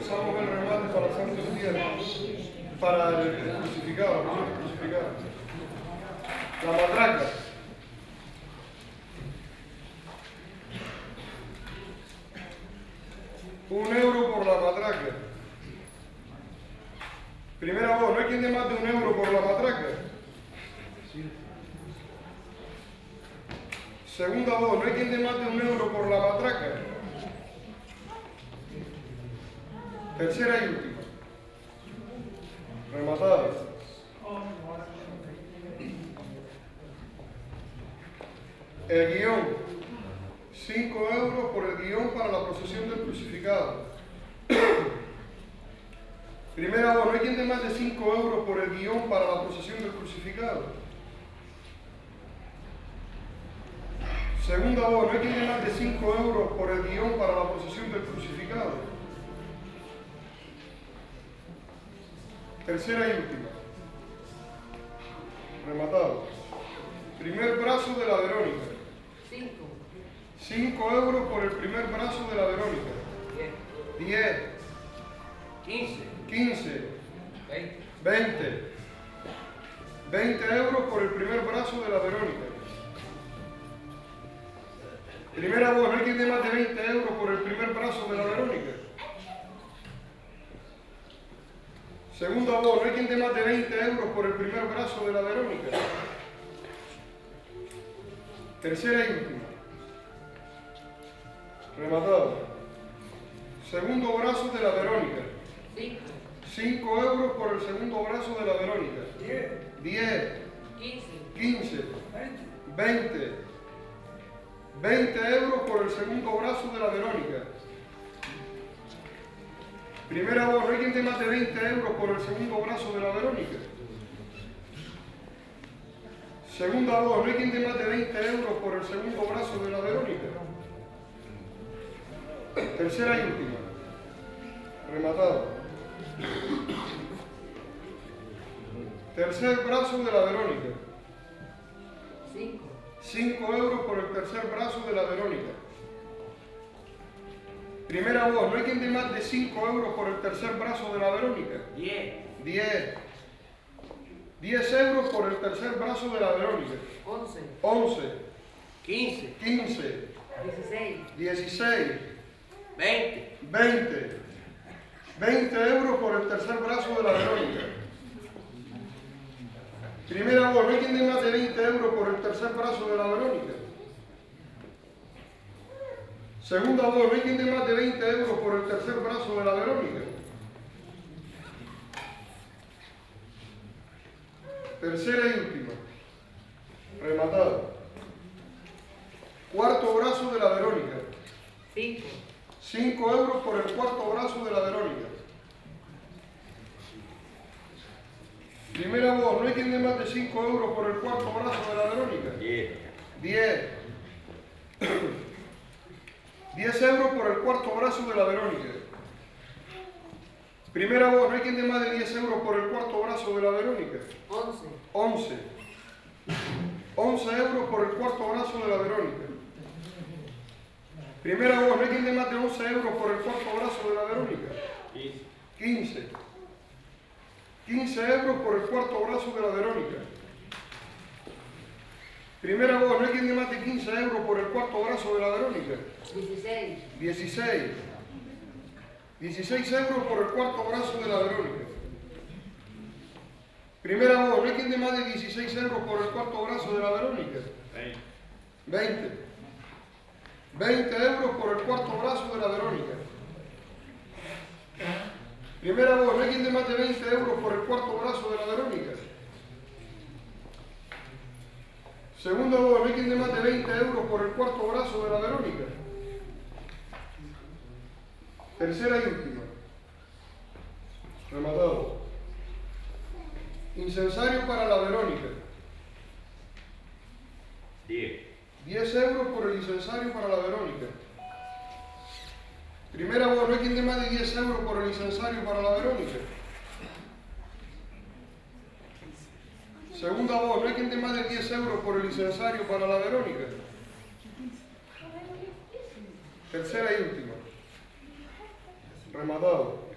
Usamos el remate para Santo Entierro, para el crucificado, el crucificado. La matraca. Un euro por la matraca. Primera voz, ¿no hay quien dé más de un euro por la matraca? Segunda voz, ¿no hay quien dé más de un euro por la matraca? Tercera y última. Rematada. El guion. 5 euros por el guion para la procesión del crucificado. Primera voz, no hay quien dé más de 5 euros por el guion para la procesión del crucificado. Segunda voz, no hay quien dé más de 5 euros por el guion para la procesión del crucificado. Tercera y última. Rematado. Primer brazo de la Verónica. 5, 5 euros por el primer brazo de la Verónica. 10, 10, 15, 15, 20, 20. 20 euros por el primer brazo de la Verónica. Primera voz, no hay quien dé más de 20 euros por el primer brazo de la Verónica. Segunda voz, no hay quien dé más de 20 euros por el primer brazo de la Verónica. Tercera y última. Rematado. Segundo brazo de la Verónica. 5, 5 euros por el segundo brazo de la Verónica. 10, 10, 15, 15, 20, 20. 20 euros por el segundo brazo de la Verónica. Primera voz, ¿no hay quien más de 20 euros por el segundo brazo de la Verónica? Segunda voz, ¿no hay quien más de 20 euros por el segundo brazo de la Verónica? Tercera y última. Rematado. Tercer brazo de la Verónica. 5, 5 euros por el tercer brazo de la Verónica. Primera voz, ¿no hay quien dé más de 5 euros por el tercer brazo de la Verónica? 10, 10. 10 euros por el tercer brazo de la Verónica. 11, 11, 15, 15, 16, 16, 20, 20. 20 euros por el tercer brazo de la Verónica. Primera voz, ¿no hay quien dé más de 20 euros por el tercer brazo de la Verónica? Segunda voz, ¿no hay quien dé más de 20 euros por el tercer brazo de la Verónica? Tercera y última. Rematado. Cuarto brazo de la Verónica. 5, 5 euros por el cuarto brazo de la Verónica. Primera voz, no hay quien dé más de 5 euros por el cuarto brazo de la Verónica. 10, 10. 10 euros por el cuarto brazo de la Verónica. Primera voz, no hay quien dé más de 10 euros por el cuarto brazo de la Verónica. 11, 11. 11 euros por el cuarto brazo de la Verónica. Primera voz, no hay quien dé más de 11 euros por el cuarto brazo de la Verónica. 15. 15 euros por el cuarto brazo de la Verónica. Primera voz, no hay quien dé más de 15 euros por el cuarto brazo de la Verónica. 16, 16. 16 euros por el cuarto brazo de la Verónica. Primera voz, no hay quien dé más de 16 euros por el cuarto brazo de la Verónica. 20. 20 euros por el cuarto brazo de la Verónica. Primera voz, no hay quien dé más de 20 euros por el cuarto brazo de la Verónica. Segunda voz, no hay quien dé más de 20 euros por el cuarto brazo de la Verónica. Tercera y última. Rematado. Incensario para la Verónica. 10, 10 euros por el incensario para la Verónica. Primera voz, no hay quien dé más de 10 euros por el incensario para la Verónica. Segunda voz, no hay quien dé más de 10 euros por el licenciario para la Verónica. Tercera y última. Rematado.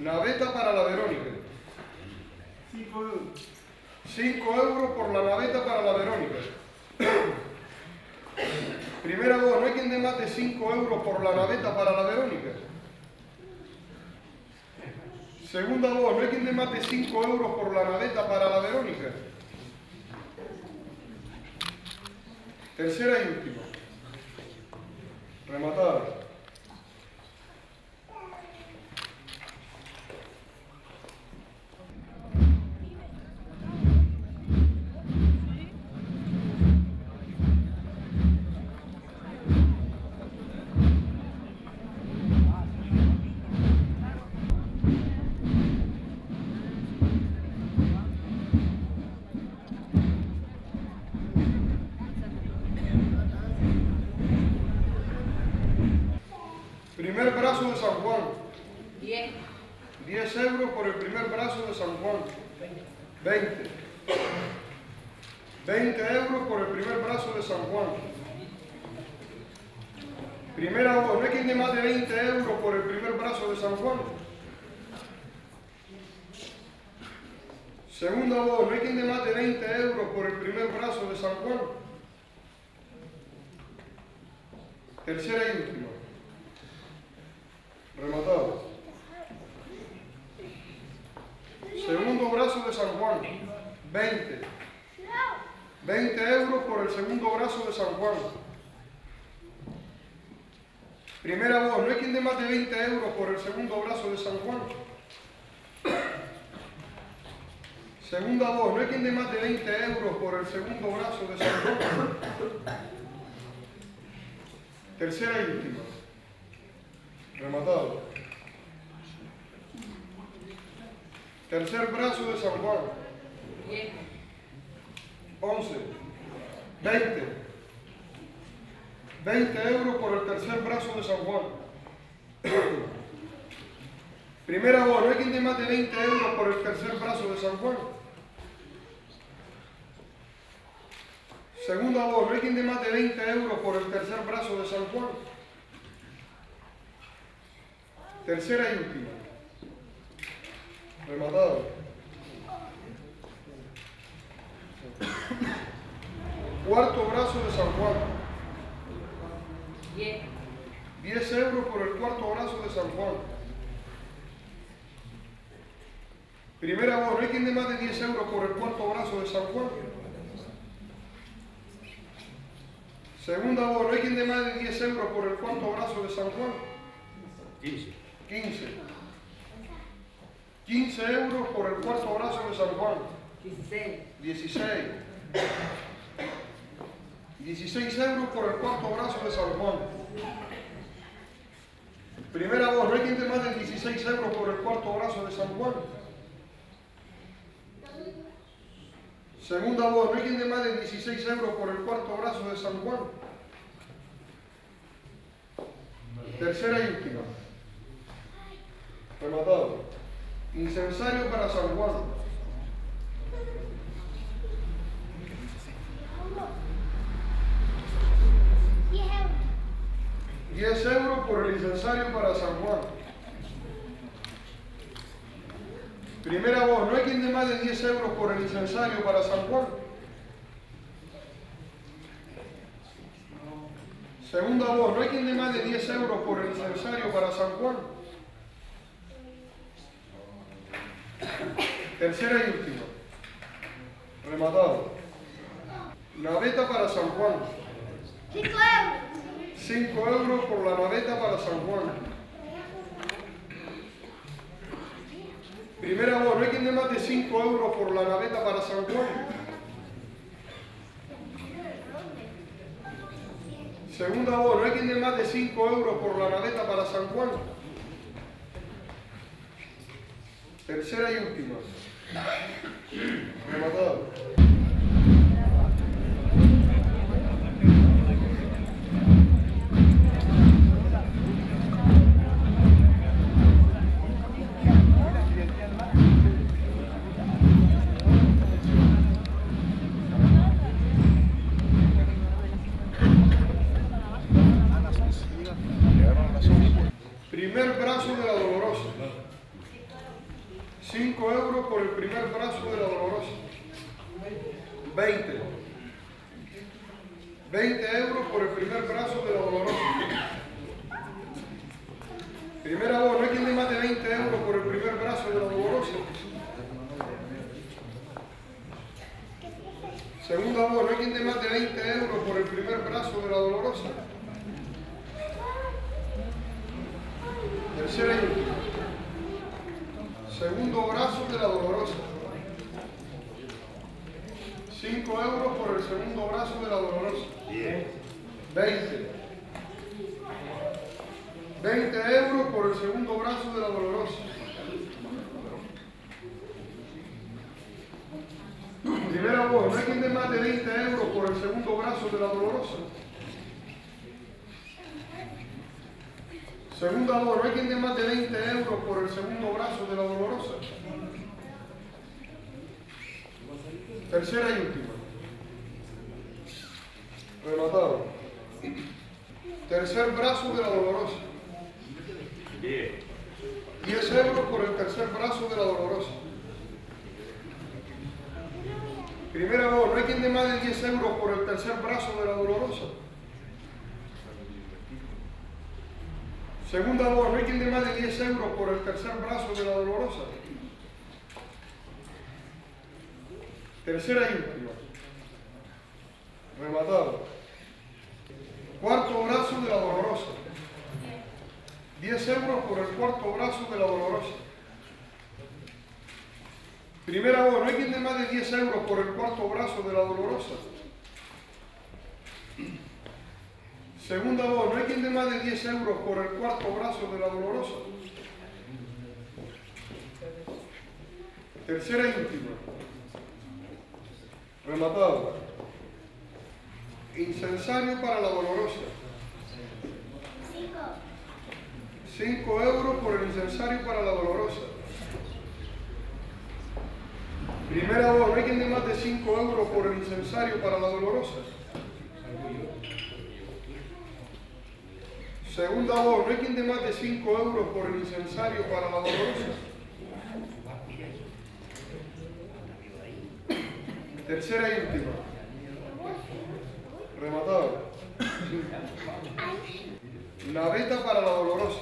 Naveta para la Verónica. 5 euros por la naveta para la Verónica. Primera voz, no hay quien dé más de 5 euros por la naveta para la Verónica. Segunda voz, no hay quien dé más de 5 euros por la naveta para la Verónica. Tercera y última. Rematada. 20. 20 euros por el primer brazo de San Juan. Primera voz, no hay quien dé más de 20 euros por el primer brazo de San Juan. Segunda voz, no hay quien dé más de 20 euros por el primer brazo de San Juan. Tercera y última. Rematado. Segundo brazo de San Juan. 20. 20 euros por el segundo brazo de San Juan. Primera voz, no hay quien dé más de 20 euros por el segundo brazo de San Juan. Segunda voz, no hay quien dé más de 20 euros por el segundo brazo de San Juan. Tercera y última. Rematado. Tercer brazo de San Juan. 10. 11. 20. 20 euros por el tercer brazo de San Juan. Primera voz, no hay quien dé más de 20 euros por el tercer brazo de San Juan. Segunda voz, no hay quien dé más de 20 euros por el tercer brazo de San Juan. Tercera y última. Rematado. Cuarto brazo de San Juan. 10. 10 euros por el cuarto brazo de San Juan. Primera voz, no hay quien dé más de 10 euros por el cuarto brazo de San Juan. Segunda voz, no hay quien dé más de 10 euros por el cuarto brazo de San Juan. 15. 15. 15 euros por el cuarto brazo de San Juan. 16. 16. 16 euros por el cuarto brazo de San Juan. Primera voz, no hay quien de 16 euros por el cuarto brazo de San Juan. Segunda voz, no hay quien de 16 euros por el cuarto brazo de San Juan. Tercera y última. Rematado. Incensario para San Juan. 10 euros por el incensario para San Juan. Primera voz, no hay quien dé más de 10 euros por el incensario para San Juan. Segunda voz, no hay quien dé más de 10 euros por el incensario para San Juan. Tercera y última. Rematado. Naveta para San Juan. 5 euros. 5 euros por la naveta para San Juan. Primera voz, no hay quien dé más de 5 euros por la naveta para San Juan. Segunda voz, no hay quien dé más de 5 euros por la naveta para San Juan. Tercera y última. Rematado. Segunda voz, no hay quien más de 20 euros por el primer brazo de la dolorosa. Tercera y última. Segundo brazo de la dolorosa. 5 euros por el segundo brazo de la dolorosa. 20. 20 euros por el segundo brazo de la dolorosa. Primera voz, no hay quien dé más de 20 euros por el segundo brazo de la dolorosa. Segunda voz, no hay quien dé más de 20 euros por el segundo brazo de la dolorosa. Tercera y última. Rematado. Tercer brazo de la dolorosa. 10 euros por el tercer brazo de la dolorosa. Primera voz, no hay quien dé más de 10 euros por el tercer brazo de la dolorosa. Segunda voz, no hay quien dé más de 10 euros por el tercer brazo de la dolorosa. Tercera y última. Rematado. Cuarto brazo de la dolorosa. 10 euros por el cuarto brazo de la dolorosa. Primera voz, no hay quien dé más de 10 euros por el cuarto brazo de la dolorosa. Segunda voz, no hay quien dé más de 10 euros por el cuarto brazo de la dolorosa. Tercera y última. Rematado. Incensario para la dolorosa. 5 euros por el incensario para la dolorosa. Primera voz, dé más de 5 euros por el incensario para la dolorosa. Segunda voz, dé más de 5 euros por el incensario para la dolorosa. Tercera y última. Rematado. Naveta para la dolorosa.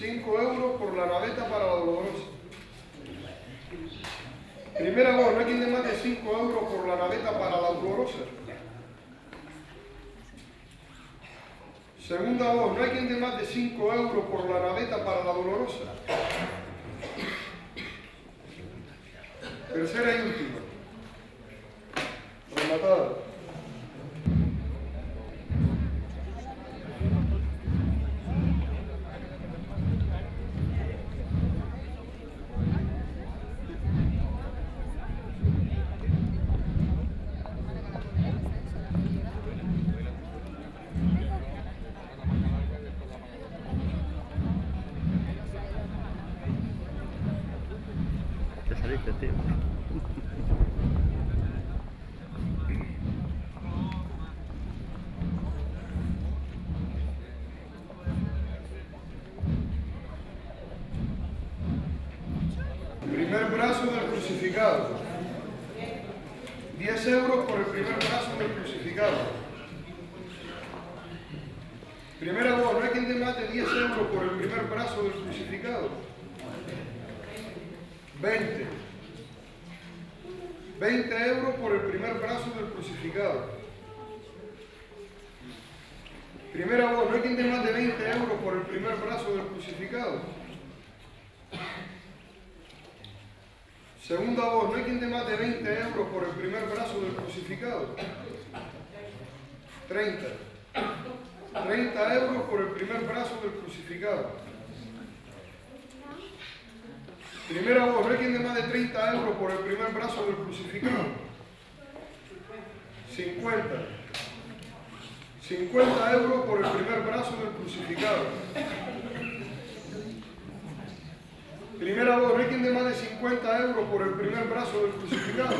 5 euros por la naveta para la dolorosa. Primera voz, no hay quien dé más de 5 euros por la naveta para la dolorosa. Segunda voz, no hay quien dé más de 5 euros por la naveta para la dolorosa. Tercera y última. Rematada. Te saliste, tío. Primer brazo del crucificado. 10 euros por el primer brazo del crucificado. Primera voz, no hay quien dé más de 10 euros por el primer brazo del crucificado. 20. 20 euros por el primer brazo del crucificado. Primera voz, no hay quien dé más de 20 euros por el primer brazo del crucificado. Segunda voz, no hay quien dé más de 20 euros por el primer brazo del crucificado. 30. 30 euros por el primer brazo del crucificado. Hay quien dé más de 30 euros por el primer brazo del crucificado. 50. 50 euros por el primer brazo del crucificado. Primera quien dé más de 50 euros por el primer brazo del crucificado.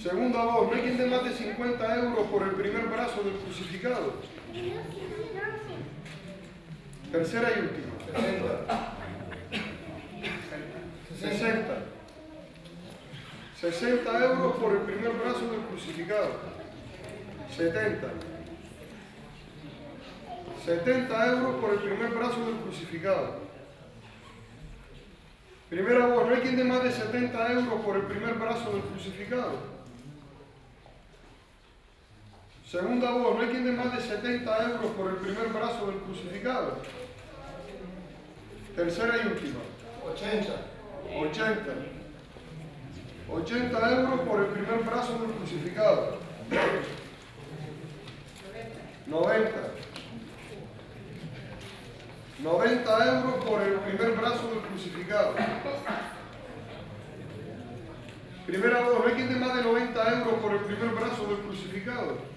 Segunda voz, no hay quien más de 50 euros por el primer brazo del crucificado. Tercera y última. 60. 60. 60 euros por el primer brazo del crucificado. 70. 70 euros por el primer brazo del crucificado. Primera voz, no hay quien dé más de 70 euros por el primer brazo del crucificado. Segunda voz, no hay quien dé más de 70 euros por el primer brazo del crucificado. Tercera y última. 80. 80. 80 euros por el primer brazo del crucificado. 90. 90 euros por el primer brazo del crucificado. Primera voz, ¿no hay quien dé más de 90 euros por el primer brazo del crucificado?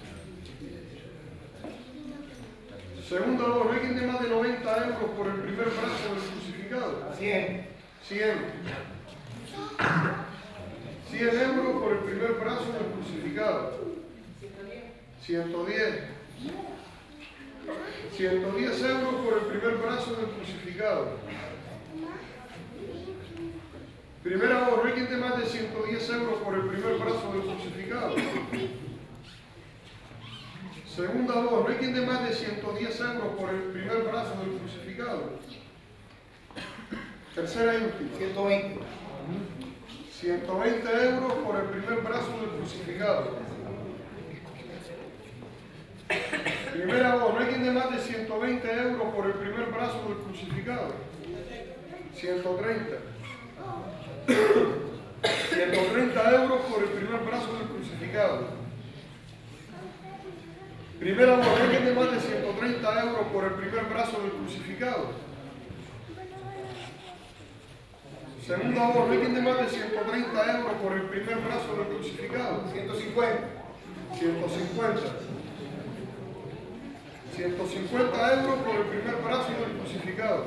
Segunda voz, ¿no hay quien dé más de 90 euros por el primer brazo del crucificado? 100. 100. 100 euros por el primer brazo del crucificado. 110. 110 euros por el primer brazo del crucificado. Primera quien dé más de 110 euros por el primer brazo del crucificado. Segunda voz, no hay quien dé más de 110 euros por el primer brazo del crucificado. Tercera y última. 120. 120 euros por el primer brazo del crucificado. Primera voz, no hay quien dé más de 120 euros por el primer brazo del crucificado. 130. 130 euros por el primer brazo del crucificado. Primera quien dé más de 130 euros por el primer brazo del crucificado. Segunda quien dé más de 130 euros por el primer brazo del crucificado. 150. 150. 150 euros por el primer brazo del crucificado.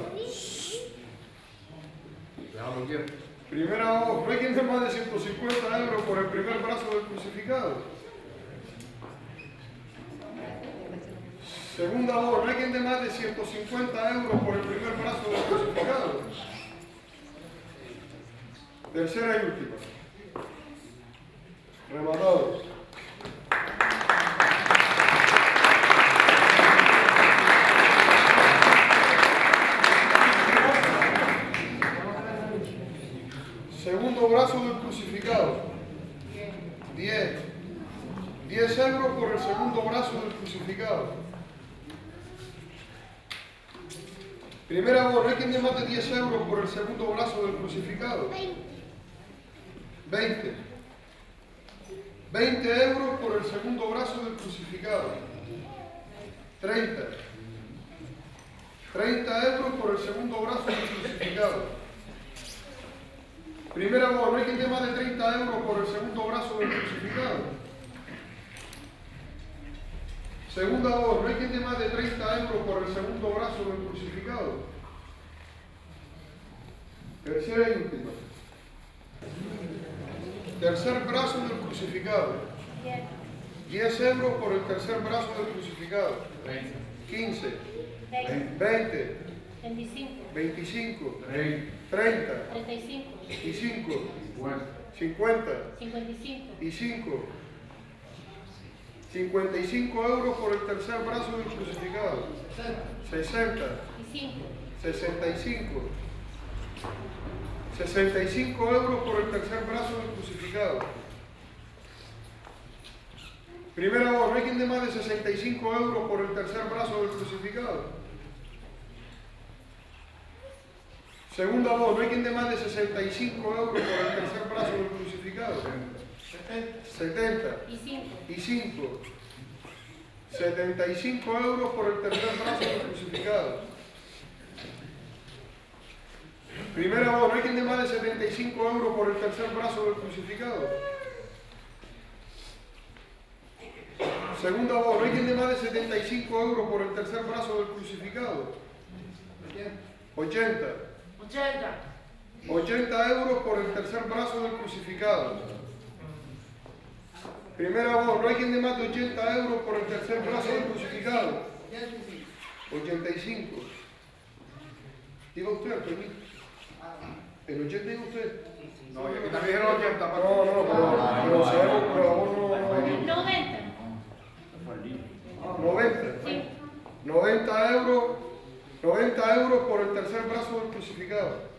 Primera voz, no hay quien dé más de 150 euros por el primer brazo del crucificado. Segunda voz, quien dé más de 150 euros por el primer brazo del crucificado. Tercera y última. Rematado. Segundo brazo del crucificado. 10. 10 euros por el segundo brazo del crucificado. Primera voz, no hay quien dé más de 10 euros por el segundo brazo del crucificado. 20. 20 euros por el segundo brazo del crucificado. 30. 30 euros por el segundo brazo del crucificado. Primera voz, no hay quien dé más de 30 euros por el segundo brazo del crucificado. Segunda voz, no hay quien dé más de 30 euros por el segundo brazo del crucificado. Tercera y última. Tercer brazo del crucificado. 10 euros por el tercer brazo del crucificado. 15, 20, 25, 25, 30. 30 35, y 5, 50 55, y 5. 55 euros por el tercer brazo del crucificado. 60, y 5, 65. 65 euros por el tercer brazo del crucificado. Primera voz, no hay quien dé más de 65 euros por el tercer brazo del crucificado. Segunda voz, no hay quien dé más de 65 euros por el tercer brazo del crucificado. 70 y 5, y 5. 75 euros por el tercer brazo del crucificado. Primera voz, no hay quien dé más de 75 euros por el tercer brazo del crucificado. Segunda voz, no hay quien dé más de 75 euros por el tercer brazo del crucificado. 80. 80. 80 euros por el tercer brazo del crucificado. Primera voz, no hay quien dé más de 80 euros por el tercer brazo del crucificado. 85. Diga usted, permítame. El 80 diga usted. No, que Me dijeron 80. No, no, pero, pero no, no, 90. 90. Sí. 90 euros, 90 euros por el tercer brazo del crucificado.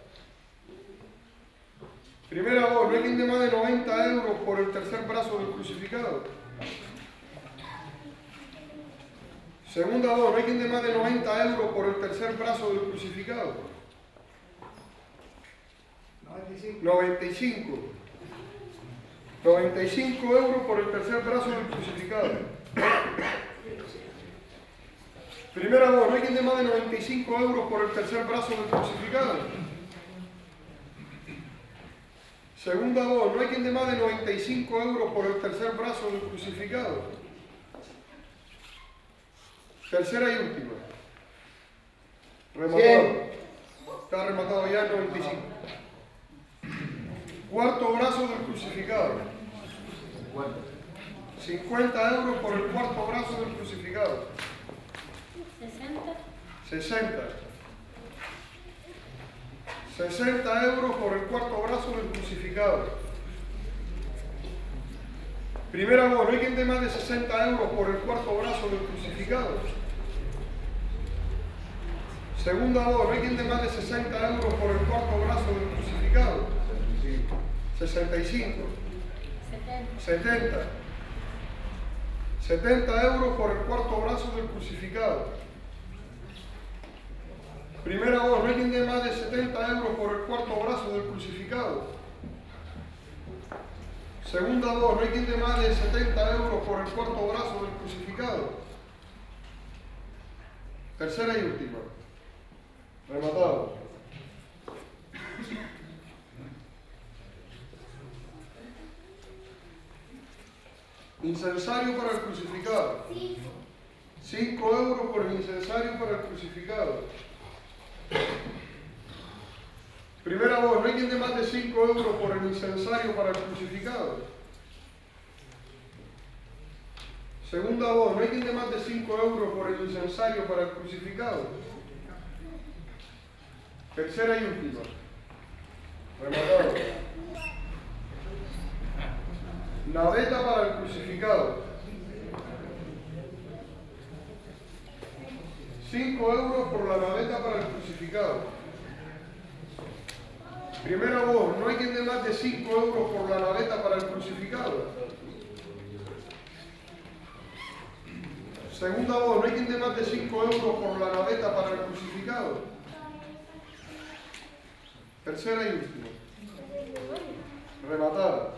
Primera voz, no hay quien dé más de 90 euros por el tercer brazo del crucificado. Segunda voz, no hay dé más de 90 euros por el tercer brazo del crucificado. 95. 95 euros por el tercer brazo del crucificado. Primera voz, no hay quien dé más de 95 euros por el tercer brazo del crucificado. Segunda voz, no hay quien dé más de 95 euros por el tercer brazo del crucificado. Tercera y última. Rematado. Está rematado ya el 95. Cuarto brazo del crucificado. 50 euros por el cuarto brazo del crucificado. 60. 60. 60 euros por el cuarto brazo del crucificado. Primera voz, no hay quien de 60 euros por el cuarto brazo del crucificado. Segunda voz, no hay quien de 60 euros por el cuarto brazo del crucificado. 65. 70. 70. 70 euros por el cuarto brazo del crucificado. Primera voz, no hay quien dé más de 70 euros por el cuarto brazo del crucificado. Segunda voz, no hay quien dé más de 70 euros por el cuarto brazo del crucificado. Tercera y última. Rematado. Incensario para el crucificado. 5 euros por el incensario para el crucificado. Primera voz, quien dé más de 5 euros por el incensario para el crucificado. Segunda voz, no hay quien dé más de 5 euros por el incensario para el crucificado. Tercera y última. Rematado. Naveta para el crucificado. 5 euros por la naveta para el crucificado. Primera voz, no hay quien dé más de 5 euros por la naveta para el crucificado. Segunda voz, no hay quien dé más de 5 euros por la naveta para el crucificado. Tercera y última. Rematada.